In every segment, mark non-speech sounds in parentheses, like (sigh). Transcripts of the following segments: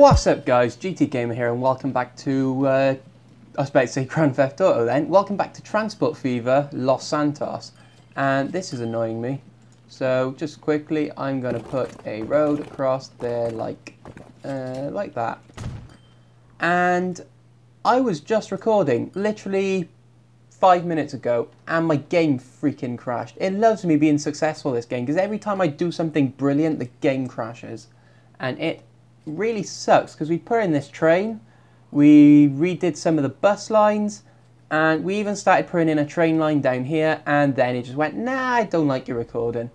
What's up guys, GT Gamer here and welcome back to, uh, I was about to say Grand Theft Auto then, welcome back to Transport Fever Los Santos. And this is annoying me. So just quickly I'm going to put a road across there like, uh, like that. And I was just recording literally five minutes ago and my game freaking crashed. It loves me being successful this game because every time I do something brilliant the game crashes. And it really sucks because we put in this train, we redid some of the bus lines, and we even started putting in a train line down here, and then it just went, nah, I don't like your recording.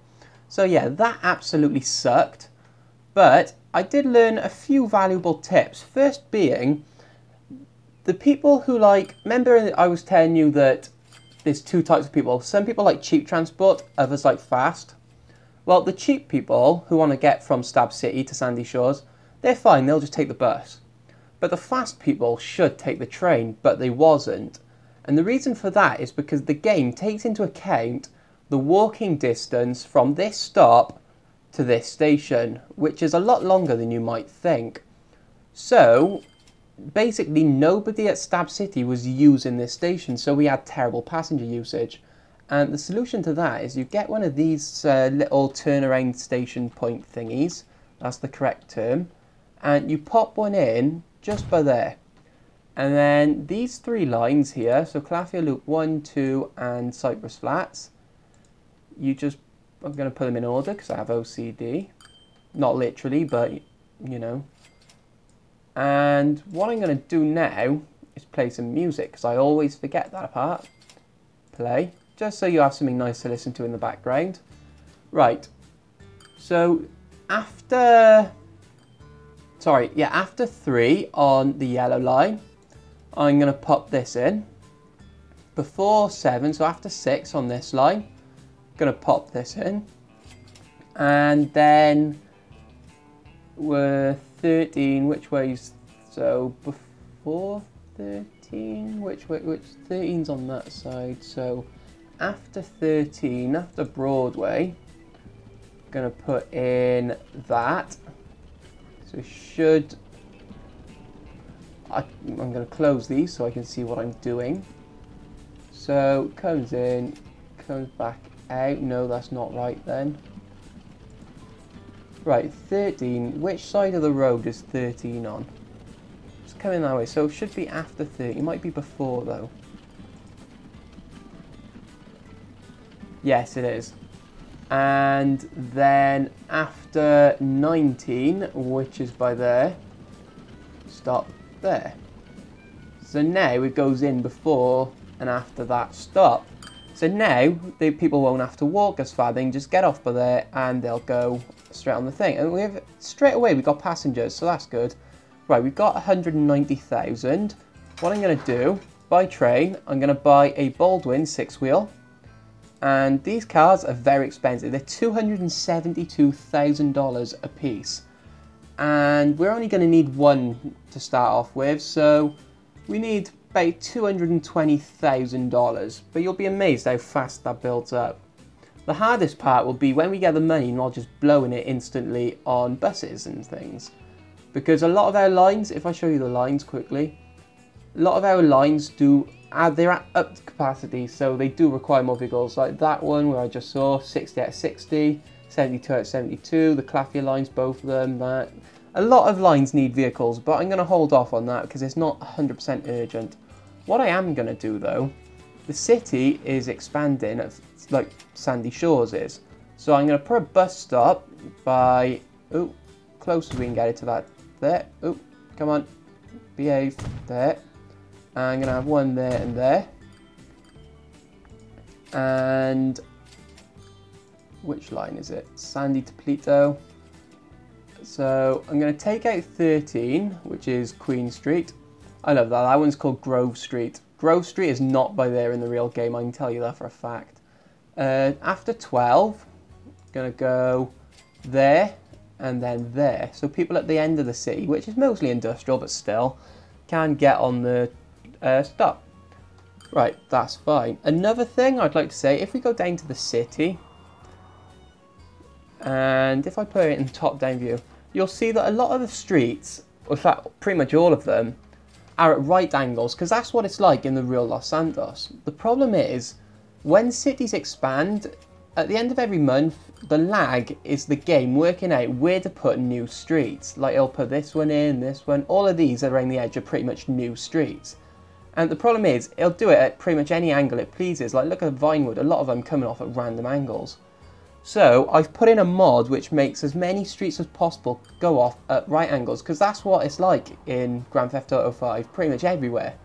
So yeah, that absolutely sucked. But I did learn a few valuable tips. First being, the people who like, remember I was telling you that there's two types of people. Some people like cheap transport, others like fast. Well, the cheap people who want to get from Stab City to Sandy Shores, they're fine, they'll just take the bus. But the fast people should take the train, but they wasn't. And the reason for that is because the game takes into account the walking distance from this stop to this station, which is a lot longer than you might think. So, basically nobody at Stab City was using this station, so we had terrible passenger usage. And the solution to that is you get one of these uh, little turnaround station point thingies, that's the correct term, and you pop one in just by there. And then these three lines here, so Calafia Loop 1, 2 and Cypress Flats, you just, I'm going to put them in order because I have OCD. Not literally, but you know. And what I'm going to do now is play some music because I always forget that part. Play, just so you have something nice to listen to in the background. Right, so after sorry, yeah, after three on the yellow line, I'm to pop this in. Before seven, so after six on this line, I'm to pop this in. And then we're 13, which way's, so before 13, which way, which 13's on that side, so after 13, after Broadway, to put in that so should... I, I'm going to close these so I can see what I'm doing. So comes in, comes back out. No, that's not right then. Right, 13. Which side of the road is 13 on? It's coming that way, so it should be after 30. It might be before though. Yes, it is and then after 19 which is by there stop there. So now it goes in before and after that stop. So now the people won't have to walk as far they can just get off by there and they'll go straight on the thing. And we have straight away we got passengers so that's good. Right we've got 190,000 what I'm going to do by train I'm going to buy a Baldwin six wheel and these cars are very expensive. They're $272,000 a piece. And we're only going to need one to start off with, so we need about $220,000. But you'll be amazed how fast that builds up. The hardest part will be when we get the money not just blowing it instantly on buses and things. Because a lot of our lines, if I show you the lines quickly, a lot of our lines do uh, they're at up capacity, so they do require more vehicles. Like that one where I just saw 60 at 60, 72 at 72, the Calafia lines, both of them. That a lot of lines need vehicles, but I'm going to hold off on that because it's not 100% urgent. What I am going to do though, the city is expanding, like Sandy Shores is. So I'm going to put a bus stop by, oh, close we can get it to that. There, oh, come on, behave, there. I'm going to have one there and there. And which line is it? Sandy to. So I'm going to take out 13, which is Queen Street. I love that. That one's called Grove Street. Grove Street is not by there in the real game. I can tell you that for a fact. Uh, after 12, I'm going to go there and then there. So people at the end of the city, which is mostly industrial, but still, can get on the uh, stop. Right, that's fine. Another thing I'd like to say, if we go down to the city, and if I put it in top-down view, you'll see that a lot of the streets in fact, pretty much all of them, are at right angles because that's what it's like in the real Los Santos. The problem is, when cities expand, at the end of every month, the lag is the game working out where to put new streets. Like it'll put this one in, this one, all of these are around the edge are pretty much new streets. And the problem is, it'll do it at pretty much any angle it pleases. Like look at Vinewood, a lot of them coming off at random angles. So I've put in a mod which makes as many streets as possible go off at right angles because that's what it's like in Grand Theft Auto 5 pretty much everywhere.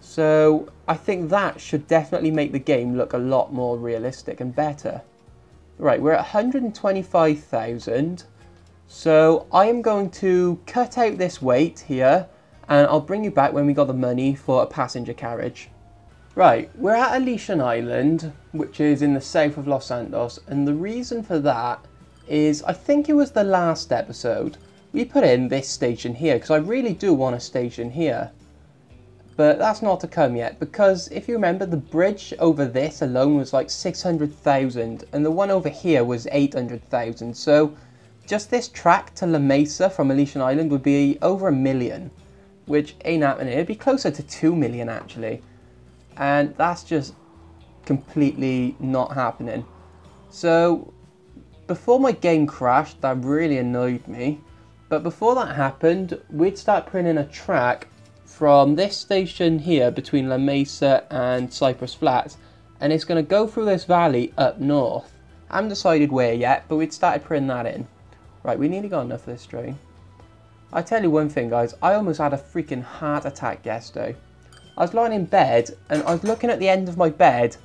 So I think that should definitely make the game look a lot more realistic and better. Right, we're at 125,000. So I am going to cut out this weight here and I'll bring you back when we got the money for a passenger carriage. Right, we're at Elysian Island, which is in the south of Los Santos, and the reason for that is I think it was the last episode we put in this station here because I really do want a station here. But that's not to come yet because if you remember the bridge over this alone was like 600,000 and the one over here was 800,000 so just this track to La Mesa from Elysian Island would be over a million which ain't happening. It'd be closer to 2 million actually and that's just completely not happening. So before my game crashed, that really annoyed me. But before that happened, we'd start printing a track from this station here between La Mesa and Cypress Flats, and it's going to go through this valley up north. I haven't decided where yet, but we'd started printing that in. Right, we nearly got enough of this train. I tell you one thing, guys, I almost had a freaking heart attack yesterday. I was lying in bed and I was looking at the end of my bed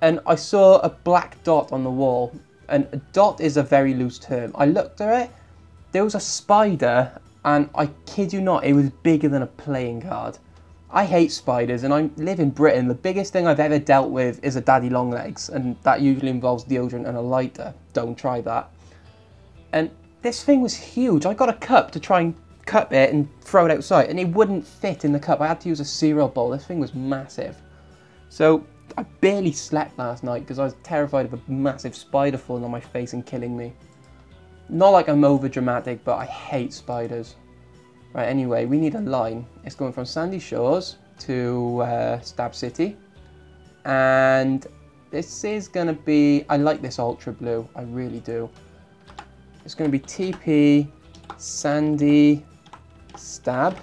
and I saw a black dot on the wall. And a dot is a very loose term. I looked at it, there was a spider and I kid you not, it was bigger than a playing card. I hate spiders and I live in Britain. The biggest thing I've ever dealt with is a daddy long legs and that usually involves deodorant and a lighter. Don't try that. And this thing was huge. I got a cup to try and cup it and throw it outside and it wouldn't fit in the cup. I had to use a cereal bowl. This thing was massive. So I barely slept last night because I was terrified of a massive spider falling on my face and killing me. Not like I'm over dramatic, but I hate spiders. Right, anyway, we need a line. It's going from Sandy Shores to uh, Stab City. And this is going to be, I like this ultra blue, I really do. It's going to be TP, Sandy, stab,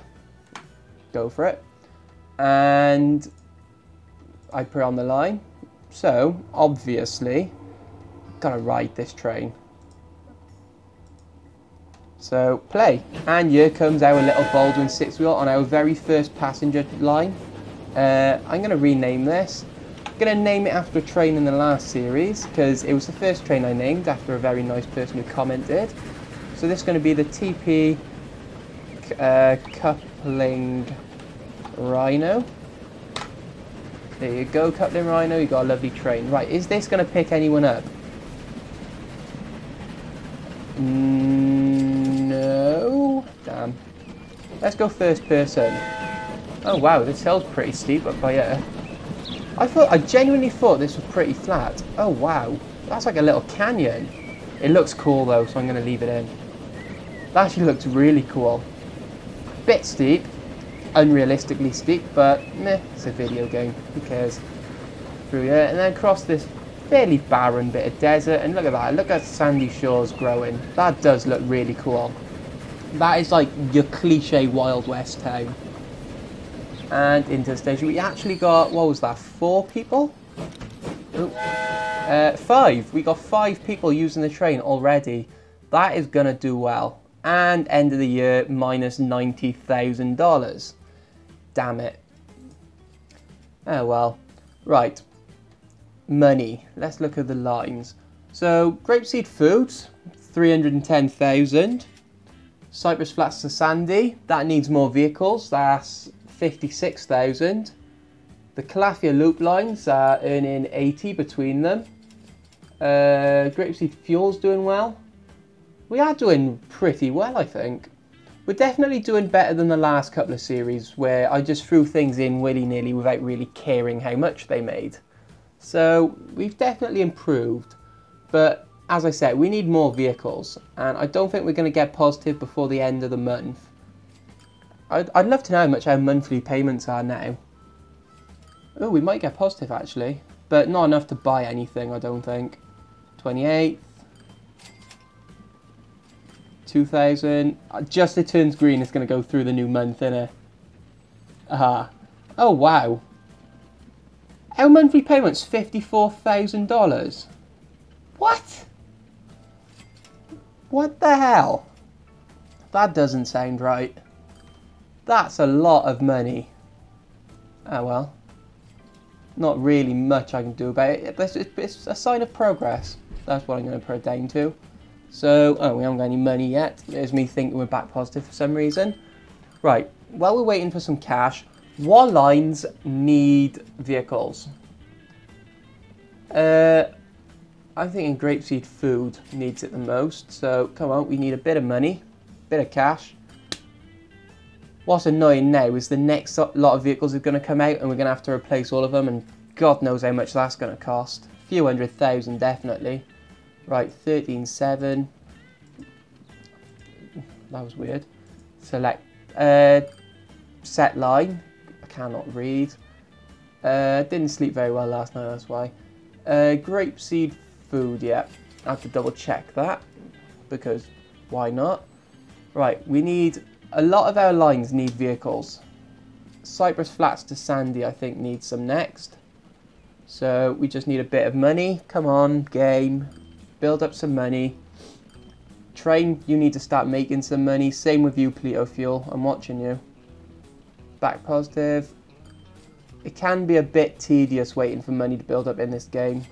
go for it, and I put on the line. So, obviously, gotta ride this train. So, play. And here comes our little Baldwin six wheel on our very first passenger line. Uh, I'm gonna rename this. I'm gonna name it after a train in the last series because it was the first train I named after a very nice person who commented. So this is going to be the TP uh, coupling rhino. There you go, coupling rhino. You got a lovely train. Right, is this going to pick anyone up? No. Damn. Let's go first person. Oh wow, this hill's pretty steep up by here. I thought, I genuinely thought this was pretty flat. Oh wow, that's like a little canyon. It looks cool though, so I'm going to leave it in. That actually looks really cool. Bit steep, unrealistically steep, but meh, it's a video game, who cares. Through here, and then across this fairly barren bit of desert, and look at that, look at sandy shores growing. That does look really cool. That is like your cliche Wild West town. And into the station, we actually got, what was that, four people? Uh, five. We got five people using the train already. That is going to do well and end of the year minus $90,000. Damn it. Oh well. Right. Money. Let's look at the lines. So, Grapeseed Foods, 310,000. Cypress Flats to Sandy, that needs more vehicles, that's 56,000. The Calafia Loop lines are earning 80 between them. Uh, Grapeseed Fuel's doing well, we are doing pretty well, I think. We're definitely doing better than the last couple of series where I just threw things in willy-nilly without really caring how much they made. So we've definitely improved, but as I said, we need more vehicles, and I don't think we're going to get positive before the end of the month. I'd, I'd love to know how much our monthly payments are now. Oh, we might get positive actually, but not enough to buy anything, I don't think. 28. 2000. Uh, just it turns green, it's going to go through the new month, innit? Aha. Oh, wow. Our monthly payment's $54,000. What? What the hell? That doesn't sound right. That's a lot of money. Oh well. Not really much I can do about it, but it's, a sign of progress. That's what I'm going to put down to. So, oh, we haven't got any money yet. There's me thinking we're back positive for some reason. Right, while we're waiting for some cash, what lines need vehicles? Uh, I'm thinking grapeseed food needs it the most. So, come on, we need a bit of money, bit of cash. What's annoying now is the next lot of vehicles are going to come out and we're going to have to replace all of them and God knows how much that's going to cost. A few hundred thousand definitely. Right, 13.7. That was weird. Select uh, set line. I cannot read. Uh, didn't sleep very well last night, that's why. Uh, grapeseed food, yeah. I have to double check that because why not? Right, we need a lot of our lines need vehicles. Cypress Flats to Sandy, I think, needs some next. So we just need a bit of money. Come on, game build up some money. Train, you need to start making some money. Same with you, Paleto Fuel. I'm watching you. Back positive. It can be a bit tedious waiting for money to build up in this game.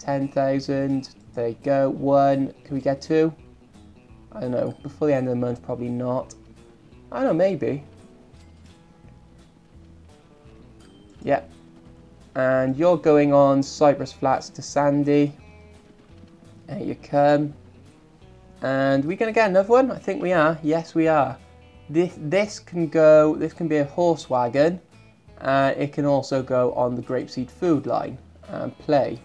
10,000. There you go. One. Can we get two? I don't know. Before the end of the month, probably not. I don't know, maybe. Yep. And you're going on Cypress Flats to Sandy. There you come. And we're going to get another one? I think we are. Yes, we are. This, this can go, this can be a horse wagon. Uh, it can also go on the grapeseed food line and play.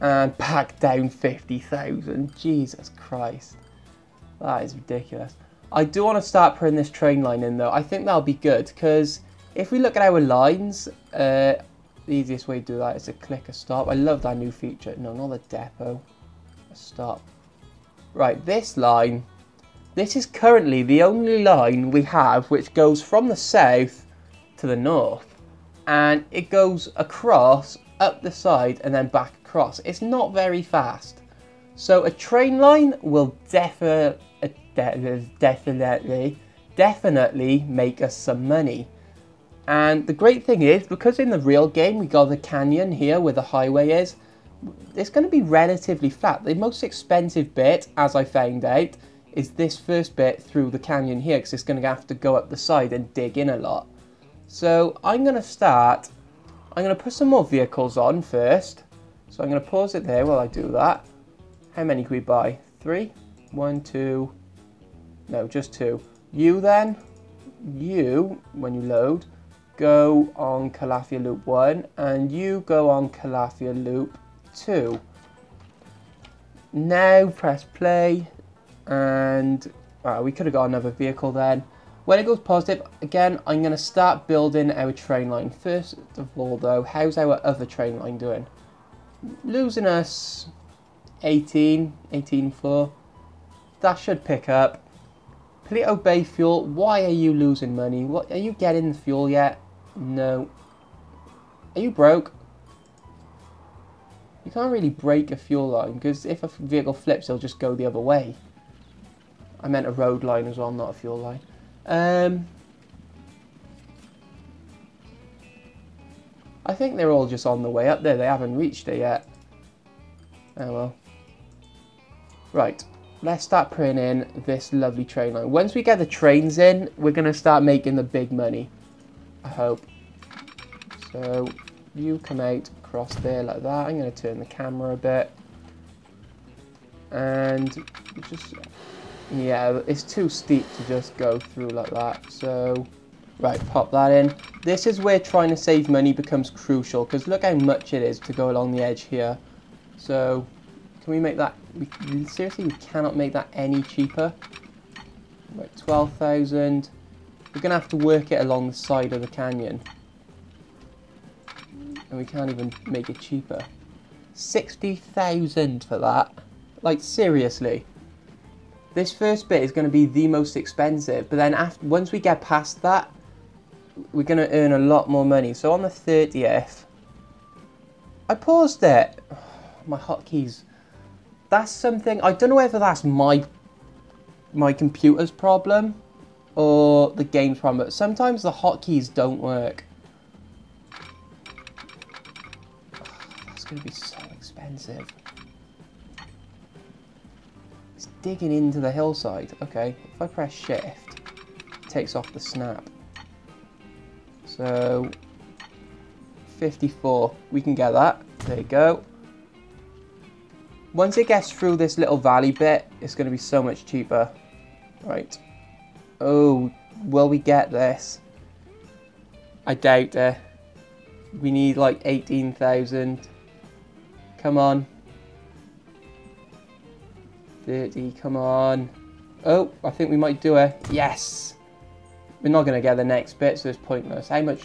And pack down 50,000. Jesus Christ. That is ridiculous. I do want to start putting this train line in though. I think that'll be good because if we look at our lines, uh, the easiest way to do that is to click a stop. I love that new feature. No, not the depot. A stop. Right, this line. This is currently the only line we have which goes from the south to the north. And it goes across, up the side, and then back across. It's not very fast. So a train line will defi uh, uh, definitely, definitely make us some money. And the great thing is, because in the real game we got the canyon here where the highway is, it's going to be relatively flat. The most expensive bit, as I found out, is this first bit through the canyon here because it's going to have to go up the side and dig in a lot. So I'm going to start, I'm going to put some more vehicles on first. So I'm going to pause it there while I do that. How many can we buy? Three? One, two, no, just two. You then, you, when you load, go on Calafia loop 1 and you go on Calafia loop 2. Now press play and uh, we could have got another vehicle then. When it goes positive, again, I'm going to start building our train line. First of all though, how's our other train line doing? Losing us 18, 18 4. That should pick up. Paleto Bay Fuel, why are you losing money? What Are you getting the fuel yet? No. Are you broke? You can't really break a fuel line because if a vehicle flips, it'll just go the other way. I meant a road line as well, not a fuel line. Um, I think they're all just on the way up there. They haven't reached it yet. Oh well. Right. Let's start putting in this lovely train line. Once we get the trains in, we're going to start making the big money. I hope. So you come out across there like that. I'm going to turn the camera a bit. And just, yeah, it's too steep to just go through like that. So, right, pop that in. This is where trying to save money becomes crucial because look how much it is to go along the edge here. So, can we make that, we, seriously, we cannot make that any cheaper. Right, 12,000. We're going to have to work it along the side of the canyon. And we can't even make it cheaper. 60,000 for that. Like, seriously. This first bit is going to be the most expensive. But then after, once we get past that, we're going to earn a lot more money. So on the 30th, I paused it. (sighs) my hotkeys. That's something, I don't know whether that's my my computer's problem or the game's problem, but sometimes the hotkeys don't work. (sighs) That's going to be so expensive. It's digging into the hillside. Okay, if I press shift, takes off the snap. So, 54, we can get that. There you go. Once it gets through this little valley bit, it's going to be so much cheaper. Right. Oh, will we get this? I doubt it. We need like 18,000. Come on. 30, come on. Oh, I think we might do it. Yes! We're not going to get the next bit, so it's pointless. How much...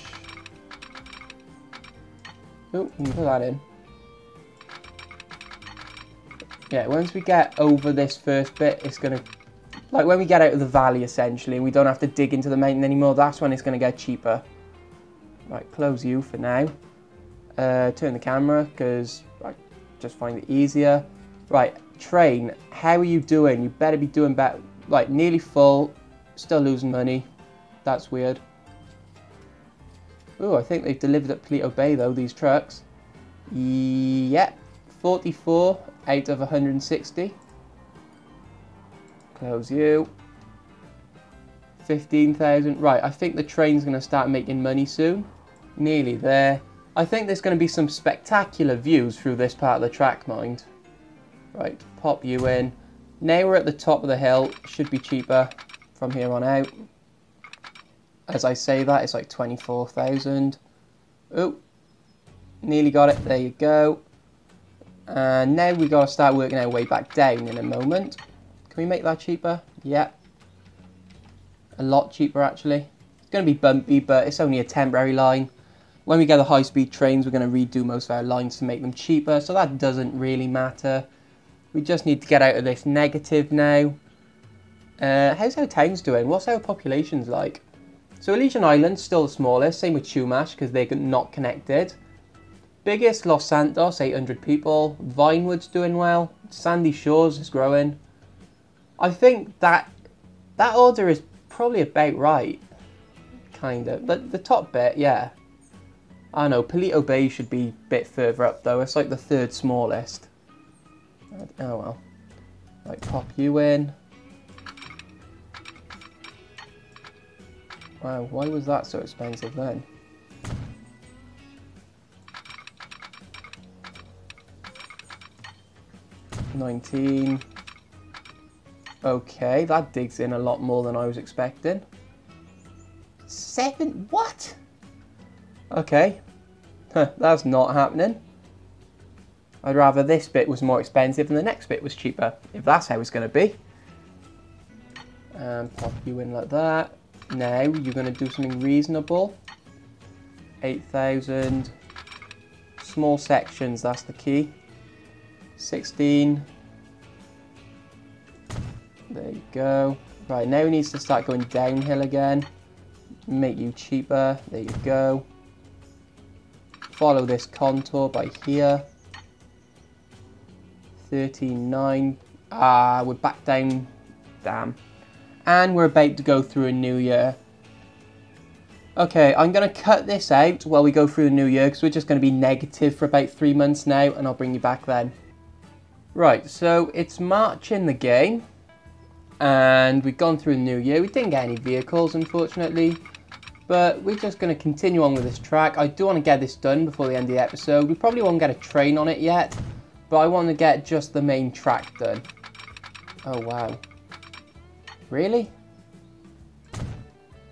Oh, put that in. Yeah, once we get over this first bit, it's going to like when we get out of the valley essentially, we don't have to dig into the mountain anymore, that's when it's going to get cheaper. Right, close you for now. Uh, turn the camera because I just find it easier. Right, train, how are you doing? You better be doing better. Like, nearly full, still losing money. That's weird. Oh, I think they've delivered at Paleto Bay though, these trucks. Yep, 44 out of 160. Close you. 15,000. Right, I think the train's going to start making money soon. Nearly there. I think there's going to be some spectacular views through this part of the track, mind. Right, pop you in. Now we're at the top of the hill. Should be cheaper from here on out. As I say that, it's like 24,000. Oh, nearly got it. There you go. And now we've got to start working our way back down in a moment. Can we make that cheaper? Yeah. A lot cheaper, actually. It's going to be bumpy, but it's only a temporary line. When we get the high-speed trains, we're going to redo most of our lines to make them cheaper, so that doesn't really matter. We just need to get out of this negative now. Uh, how's our towns doing? What's our populations like? So Elysian Island's still the smallest, same with Chumash because they're not connected. Biggest, Los Santos, 800 people. Vinewood's doing well. Sandy Shores is growing. I think that that order is probably about right, kind of. But the top bit, yeah. I know, Paleto Bay should be a bit further up though. It's like the third smallest. Oh well. Like pop you in. Wow, why was that so expensive then? Nineteen. Okay, that digs in a lot more than I was expecting. Seven? What? Okay. (laughs) That's not happening. I'd rather this bit was more expensive and the next bit was cheaper, if that's how it's going to be. And pop you in like that. Now you're going to do something reasonable. 8,000. Small sections, that's the key. 16. There you go. Right, now he needs to start going downhill again. Make you cheaper. There you go. Follow this contour by here. 39. Ah, we're back down. Damn. And we're about to go through a new year. Okay, I'm going to cut this out while we go through the new year because we're just going to be negative for about three months now and I'll bring you back then. Right, so it's March in the game and we've gone through the new year. We didn't get any vehicles, unfortunately, but we're just going to continue on with this track. I do want to get this done before the end of the episode. We probably won't get a train on it yet, but I want to get just the main track done. Oh, wow. Really?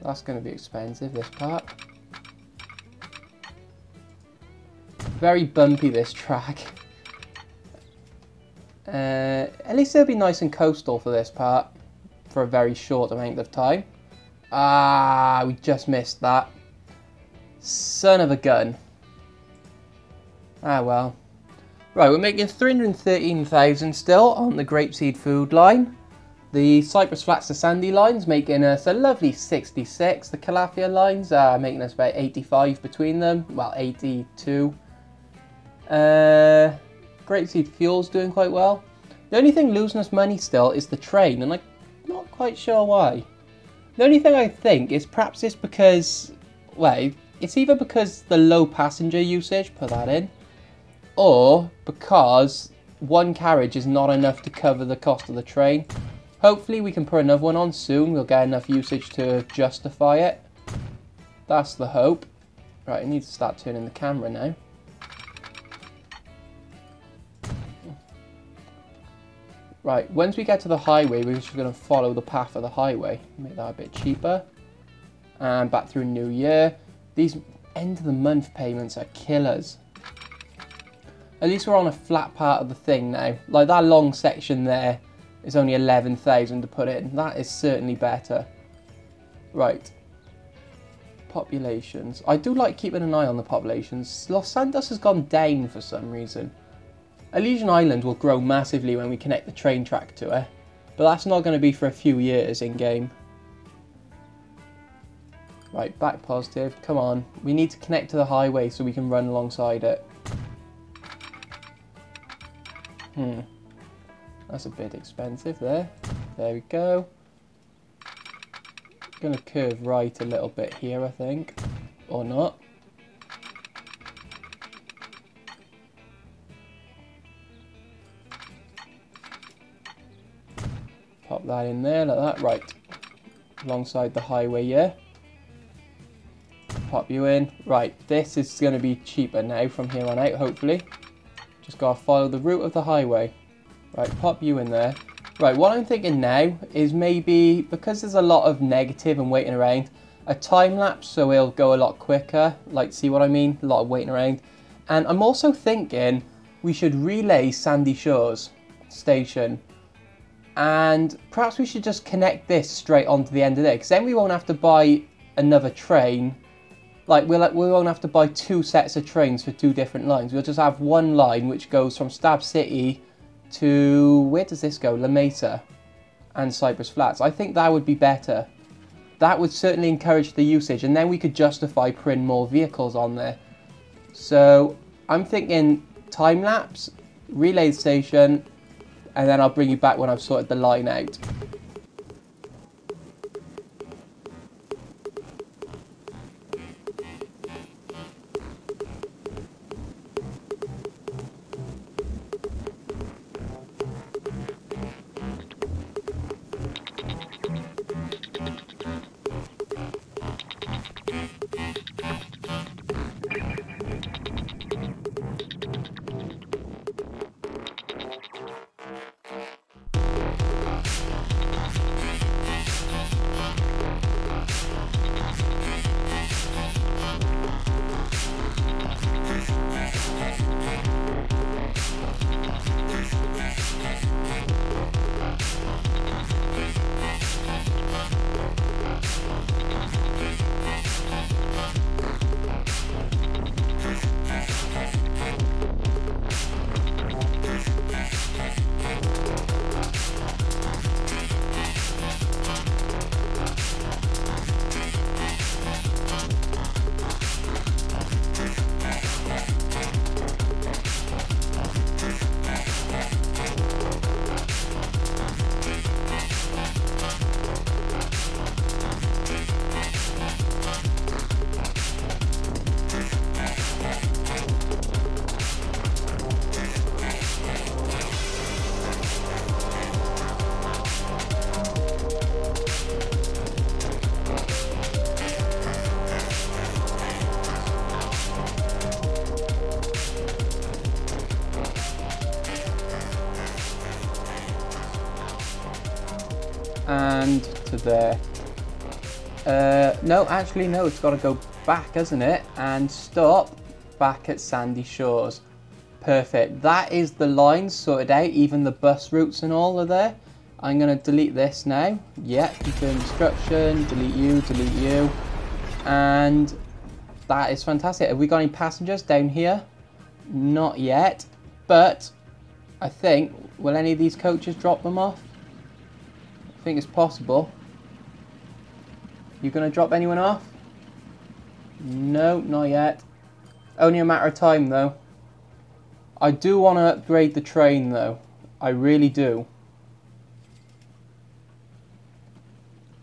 That's going to be expensive, this part. Very bumpy, this track. Uh, at least it'll be nice and coastal for this part. for a very short amount of time. Ah, we just missed that. Son of a gun. Ah, well. Right, we're making 313,000 still on the grapeseed food line. The Cypress Flats to Sandy line's making us a lovely 66. The Calafia lines are making us about 85 between them. Well, 82. Uh, grapeseed fuel's doing quite well. The only thing losing us money still is the train, and I'm not quite sure why. The only thing I think is perhaps it's because, well, it's either because the low passenger usage, put that in, or because one carriage is not enough to cover the cost of the train. Hopefully we can put another one on soon, we'll get enough usage to justify it. That's the hope. Right, I need to start turning the camera now. Right, once we get to the highway, we're just going to follow the path of the highway. Make that a bit cheaper. And back through New Year. These end of the month payments are killers. At least we're on a flat part of the thing now. Like that long section there is only 11,000 to put in. That is certainly better. Right. Populations. I do like keeping an eye on the populations. Los Santos has gone down for some reason. Elysian Island will grow massively when we connect the train track to it, but that's not going to be for a few years in-game. Right, back positive, come on. We need to connect to the highway so we can run alongside it. Hmm. That's a bit expensive there. There we go. Gonna curve right a little bit here, I think. Or not. Pop that in there like that. Right. Alongside the highway, yeah. Pop you in. Right, this is going to be cheaper now from here on out, hopefully. Just got to follow the route of the highway. Right, pop you in there. Right, what I'm thinking now is maybe, because there's a lot of negative and waiting around, a time lapse so it'll go a lot quicker. Like, see what I mean? A lot of waiting around. And I'm also thinking we should relay Sandy Shores station and perhaps we should just connect this straight onto the end of it because then we won't have to buy another train like we'll, we won't have to buy two sets of trains for two different lines we'll just have one line which goes from Stab City to where does this go? La Mesa and Cypress Flats. I think that would be better. That would certainly encourage the usage and then we could justify putting more vehicles on there. So I'm thinking time lapse relay station and then I'll bring you back when I've sorted the line out. And to there. Uh, no, actually, no, it's got to go back, hasn't it? And stop back at Sandy Shores. Perfect. That is the lines sorted out. Even the bus routes and all are there. I'm going to delete this now. Yeah, confirm instruction, delete you, delete you. And that is fantastic. Have we got any passengers down here? Not yet, but I think, will any of these coaches drop them off? Think it's possible. You to drop anyone off? No, not yet. Only a matter of time though. I do want to upgrade the train though. I really do.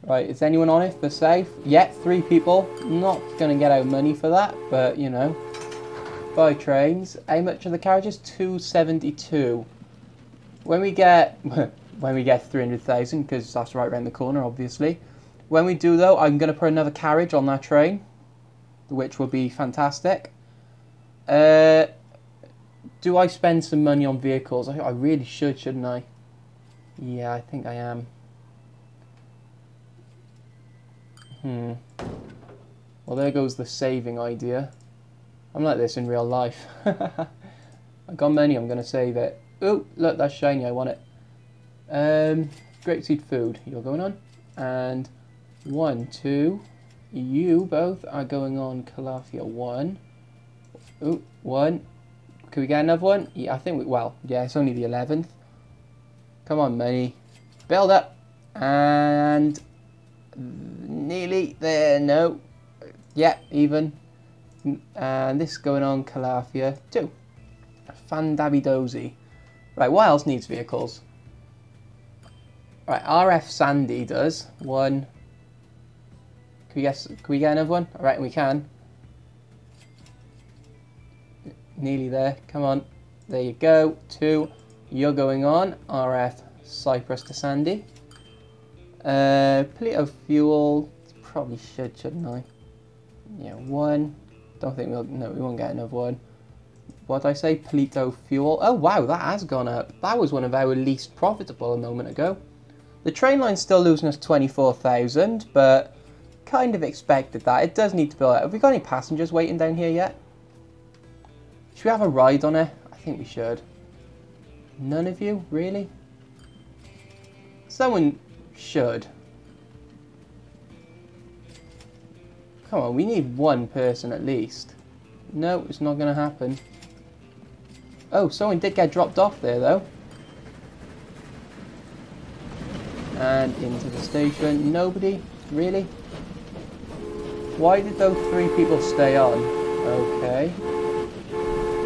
Right, is anyone on it for safe? Yet, three people. Not to get out money for that, but you know. Buy trains. How much are the carriages? 272. When we get, (laughs) when we get 300,000, because that's right around the corner, obviously. When we do though, I'm going to put another carriage on that train, which will be fantastic. Uh, do I spend some money on vehicles? I, I really should, shouldn't I? Yeah, I think I am. Hmm. Well, there goes the saving idea. I'm like this in real life. (laughs) I got money, I'm going to save it. Oh, look, that's shiny, I want it. Um, grapeseed food, you're going on. And one, two, you both are going on Calafia. One. Oh, one. Can we get another one? Yeah, I think we, well, yeah, it's only the 11th. Come on, money. Build up. And nearly there, no. Yeah, even. And this is going on Calafia too. Fandabby dozy. Right, what else needs vehicles? Right, RF Sandy does. One. Can we guess? Can we get another one? All right, we can. Nearly there. Come on. There you go. Two. You're going on. RF Cypress to Sandy. Uh, Paleto Fuel. Probably should, shouldn't I? Yeah, one. Don't think we'll. No, we won't get another one. What did I say? Paleto Fuel. Oh, wow, that has gone up. That was one of our least profitable a moment ago. The train line's still losing us 24,000, but kind of expected that. It does need to build out. Have we got any passengers waiting down here yet? Should we have a ride on it? I think we should. None of you? Really? Someone should. Come on, we need one person at least. No, it's not going to happen. Oh, someone did get dropped off there though. And into the station. Nobody? Really? Why did those three people stay on? Okay.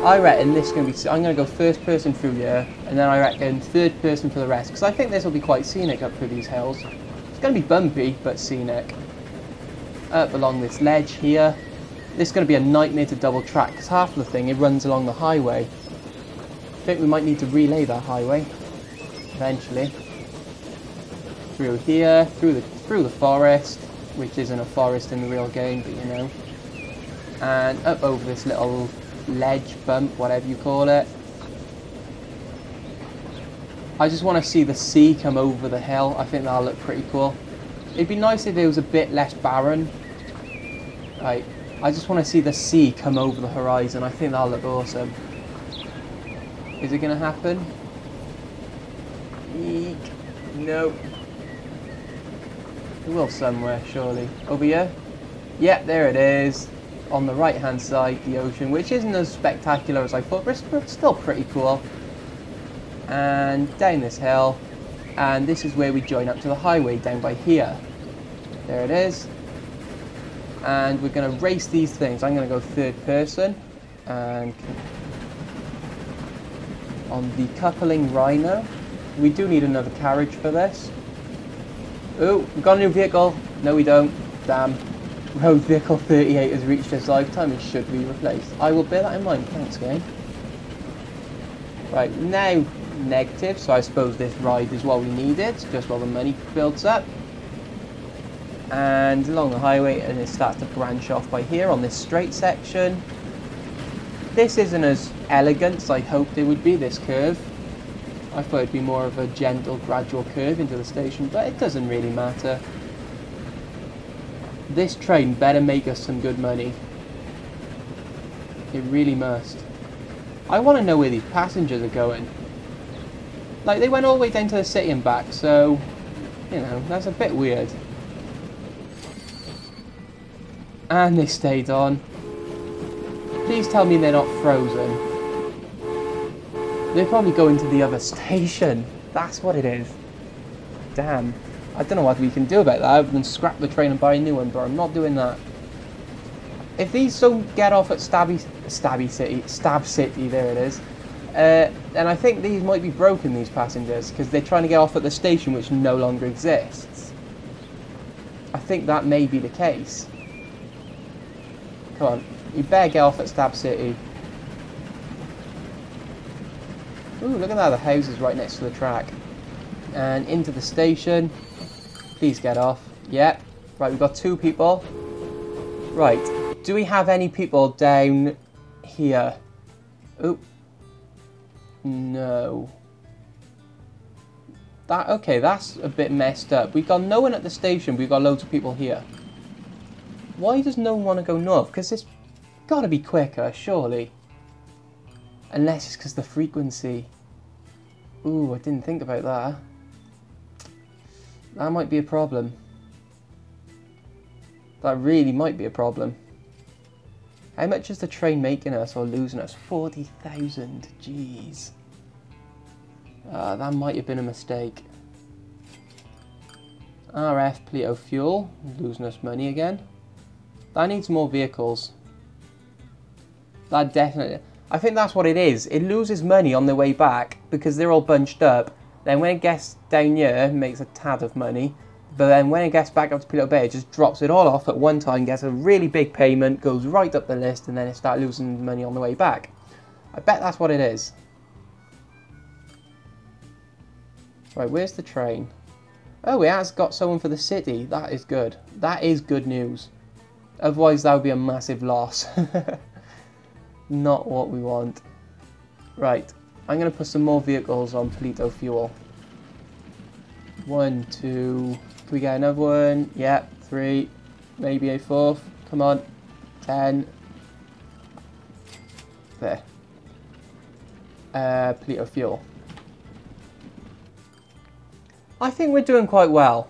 I reckon this is going to be... I'm going to go first person through here, and then I reckon third person for the rest, because I think this will be quite scenic up through these hills. It's going to be bumpy, but scenic. Up along this ledge here. This is going to be a nightmare to double track, because half of the thing, it runs along the highway. I think we might need to relay that highway, eventually. Through here, through the, through the forest, which isn't a forest in the real game, but you know. And up over this little ledge, bump, whatever you call it. I just want to see the sea come over the hill. I think that'll look pretty cool. It'd be nice if it was a bit less barren. Like, I just want to see the sea come over the horizon. I think that'll look awesome. Is it going to happen? Eek. No. It will somewhere, surely. Over here? Yeah, there it is on the right hand side the ocean, which isn't as spectacular as I thought, but it's still pretty cool. And down this hill, and this is where we join up to the highway down by here. There it is. And we're going to race these things. I'm going to go third person, and on the coupling Rhino. We do need another carriage for this. Oh, we've got a new vehicle. No, we don't. Damn. Road Vehicle 38 has reached its lifetime and should be replaced. I will bear that in mind, thanks game. Right, now negative, so I suppose this ride is what we needed, just while the money builds up. And along the highway, and it starts to branch off by here on this straight section. This isn't as elegant as I hoped it would be, this curve. I thought it'd be more of a gentle, gradual curve into the station, but it doesn't really matter. This train better make us some good money. It really must. I want to know where these passengers are going. Like, they went all the way down to the city and back, so, you know, that's a bit weird. And they stayed on. Please tell me they're not frozen. They're probably going to the other station. That's what it is. Damn. I don't know what we can do about that other than scrap the train and buy a new one, but I'm not doing that. If these don't get off at Stabby, Stabby City, Stab City, there it is, uh, and I think these might be broken, these passengers, because they're trying to get off at the station which no longer exists. I think that may be the case. Come on, you better get off at Stab City. Ooh, look at that, the house is right next to the track. And into the station. Please get off. Yep. Right, we've got two people. Right, do we have any people down here? Oop. No. That okay, that's a bit messed up. We've got no one at the station, we've got loads of people here. Why does no one want to go north? Because it's got to be quicker, surely. Unless it's because the frequency. Ooh, I didn't think about that. That might be a problem. That really might be a problem. How much is the train making us or losing us? 40,000. Jeez. Uh, that might have been a mistake. RF Paleto fuel. Losing us money again. That needs more vehicles. That definitely... I think that's what it is. It loses money on the way back because they're all bunched up. Then when it gets down here, it makes a tad of money. But then when it gets back up to Paleto Bay, it just drops it all off at one time, gets a really big payment, goes right up the list, and then it starts losing money on the way back. I bet that's what it is. Right, where's the train? Oh, it has got someone for the city. That is good. That is good news. Otherwise, that would be a massive loss. (laughs) Not what we want. Right, I'm going to put some more vehicles on Paleto Fuel. One, two, can we get another one? Yeah, three, maybe a fourth. Come on. Ten. There. Uh, Paleto Fuel. I think we're doing quite well.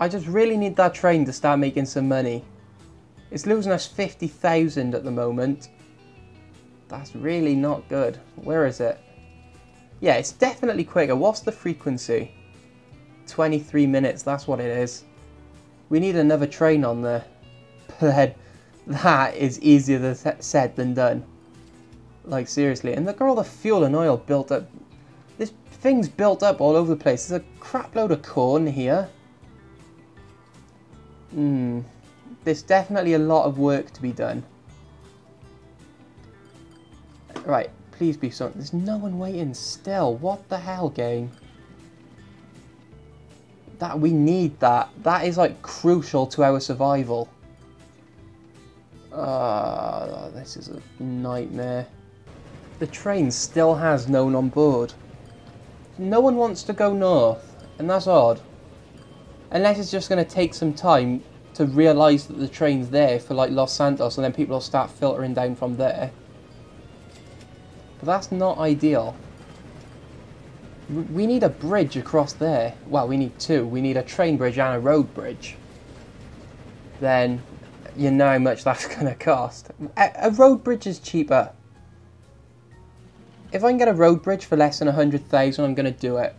I just really need that train to start making some money. It's losing us 50,000 at the moment. That's really not good. Where is it? Yeah, it's definitely quicker. What's the frequency? 23 minutes, that's what it is. We need another train on there. (laughs) But that is easier said than done. Like, seriously. And look at all the fuel and oil built up. This thing's built up all over the place. There's a crap load of corn here. Hmm. There's definitely a lot of work to be done. Right, please be something. There's no one waiting still. What the hell, game? That we need that. That is like crucial to our survival. Uh, this is a nightmare. The train still has no one on board. No one wants to go north, and that's odd. Unless it's just going to take some time to realise that the train's there for like Los Santos, and then people will start filtering down from there. That's not ideal. We need a bridge across there. Well, we need two. We need a train bridge and a road bridge. Then you know how much (laughs) that's going to cost. A, a, road bridge is cheaper. If I can get a road bridge for less than 100,000, I'm going to do it.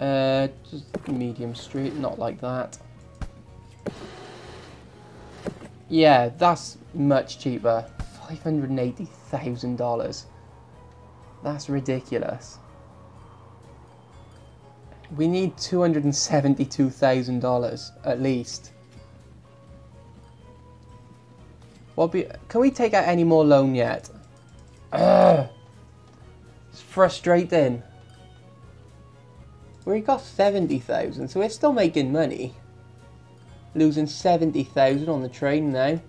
Uh, just medium street, not like that. Yeah, that's much cheaper. $580,000. That's ridiculous. We need $272,000 at least. What be, can we take out any more loan yet? Ugh. It's frustrating. We got 70,000, so we're still making money. Losing 70,000 on the train now.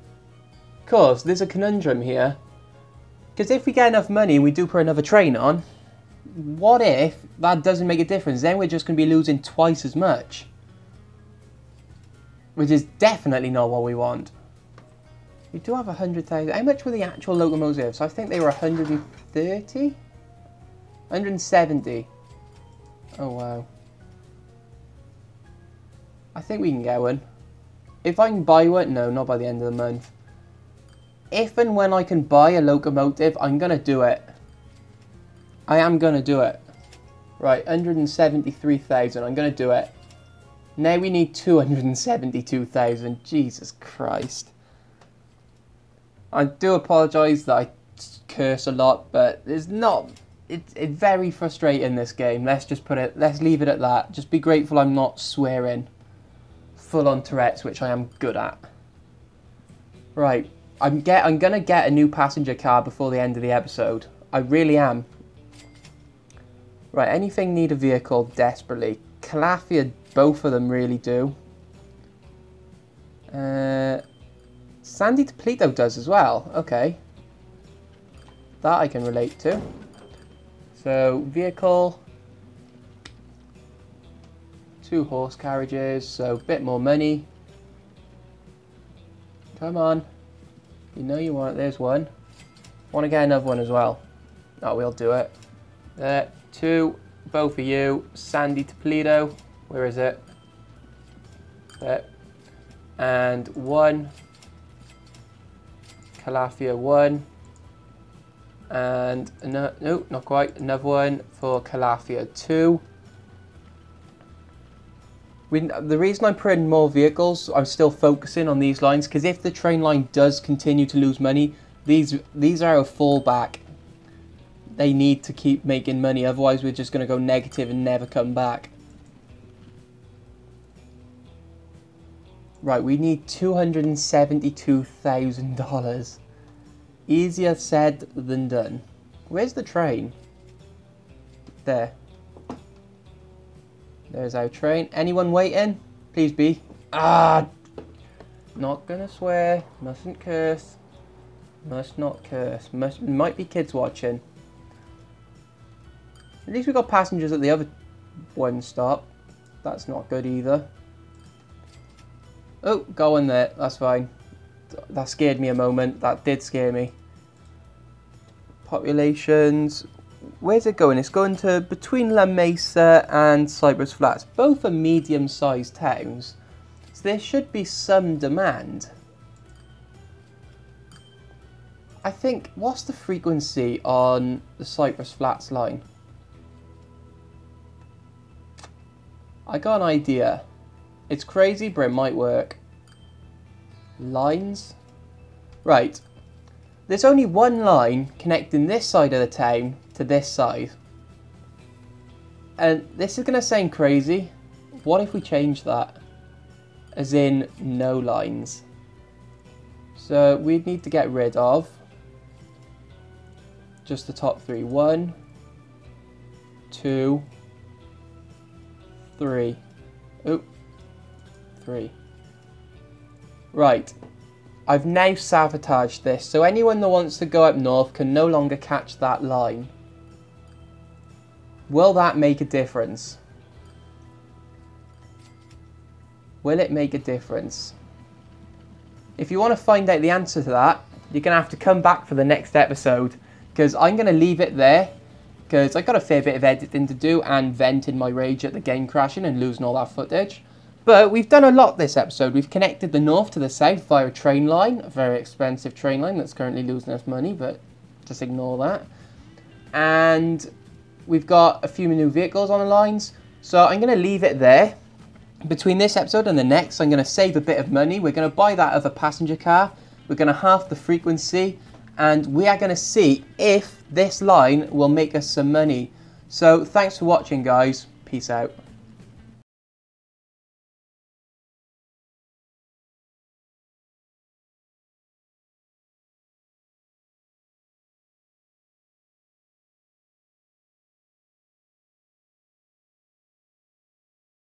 Course, there's a conundrum here. Because if we get enough money and we do put another train on, what if that doesn't make a difference? Then we're just going to be losing twice as much. Which is definitely not what we want. We do have 100,000. How much were the actual locomotives? I think they were 130? 170. Oh, wow. I think we can get one. If I can buy one, no, not by the end of the month. If and when I can buy a locomotive, I'm going to do it. I am going to do it. Right, 173,000. I'm going to do it. Now we need 272,000. Jesus Christ. I do apologise that I curse a lot, but there's not... It's, it's very frustrating, this game. Let's just put it... Let's leave it at that. Just be grateful I'm not swearing. Full on Tourette's, which I am good at. Right. I'm get. I'm gonna get a new passenger car before the end of the episode. I really am. Right, anything need a vehicle desperately? Calafia, both of them really do. Uh, Sandy Toledo does as well. Okay. That I can relate to. So, vehicle. Two horse carriages, so a bit more money. Come on. You know you want. There's one. Want to get another one as well. Oh, we'll do it. There. Two. Both of you. Sandy Toledo. Where is it? There. And one. Calafia one. And no, no, not quite. Another one for Calafia two. We, the reason I'm putting more vehicles, I'm still focusing on these lines because if the train line does continue to lose money, these these are a fallback. They need to keep making money, otherwise we're just going to go negative and never come back. Right, we need $272,000. Easier said than done. Where's the train? There. There's our train. Anyone waiting? Please be. Ah! Not gonna swear. Mustn't curse. Must not curse. Must might be kids watching. At least we got passengers at the other one stop. That's not good either. Oh, go in there. That's fine. That scared me a moment. That did scare me. Populations where's it going? It's going to between La Mesa and Cypress Flats. Both are medium-sized towns, so there should be some demand. I think, what's the frequency on the Cypress Flats line? I got an idea. It's crazy, but it might work. Lines? Right. There's only one line connecting this side of the town to this size. And this is going to sound crazy. What if we change that? As in, no lines. So we'd need to get rid of just the top three. One, two, three. Oh, three. Right. I've now sabotaged this, so anyone that wants to go up north can no longer catch that line. Will that make a difference? Will it make a difference? If you want to find out the answer to that, you're going to have to come back for the next episode because I'm going to leave it there because I've got a fair bit of editing to do and venting my rage at the game crashing and losing all that footage. But we've done a lot this episode. We've connected the north to the south via a train line, a very expensive train line that's currently losing us money, but just ignore that. And We've got a few new vehicles on the lines. So I'm going to leave it there. Between this episode and the next, I'm going to save a bit of money. We're going to buy that other passenger car. We're going to half the frequency. And we are going to see if this line will make us some money. So thanks for watching, guys. Peace out.